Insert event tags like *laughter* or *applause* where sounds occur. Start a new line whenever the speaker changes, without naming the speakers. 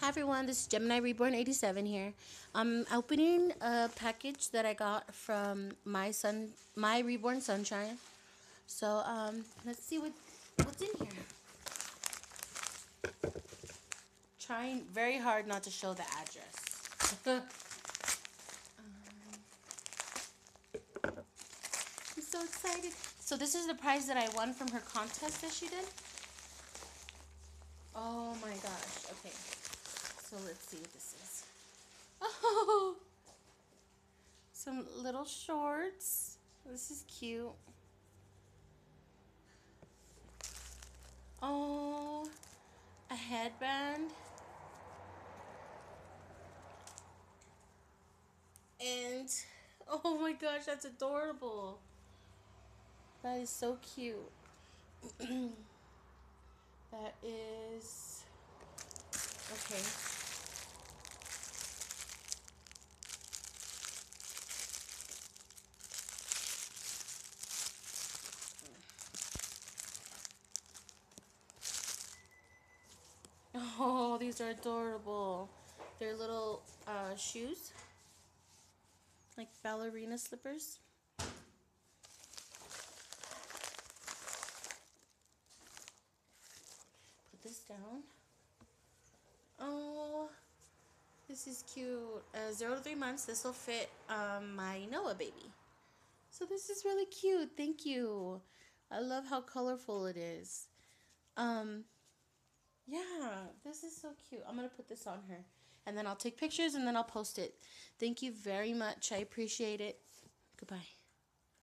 Hi everyone, this is Gemini Reborn 87 here. I'm opening a package that I got from my son, my Reborn Sunshine. So um, let's see what what's in here. Trying very hard not to show the address. um, *laughs* I'm so excited. So this is the prize that I won from her contest that she did. Oh my gosh. Okay. So let's see what this is. Oh! Some little shorts. This is cute. Oh, a headband. And, *laughs* oh my gosh, that's adorable. That is so cute. *clears throat* that is, okay. Oh, these are adorable. They're little uh, shoes, like ballerina slippers. Put this down. Oh, this is cute. Uh, zero to three months. This will fit um, my Noah baby. So this is really cute. Thank you. I love how colorful it is. Um, yeah, this is so cute. I'm going to put this on her. And then I'll take pictures and then I'll post it. Thank you very much. I appreciate it. Goodbye.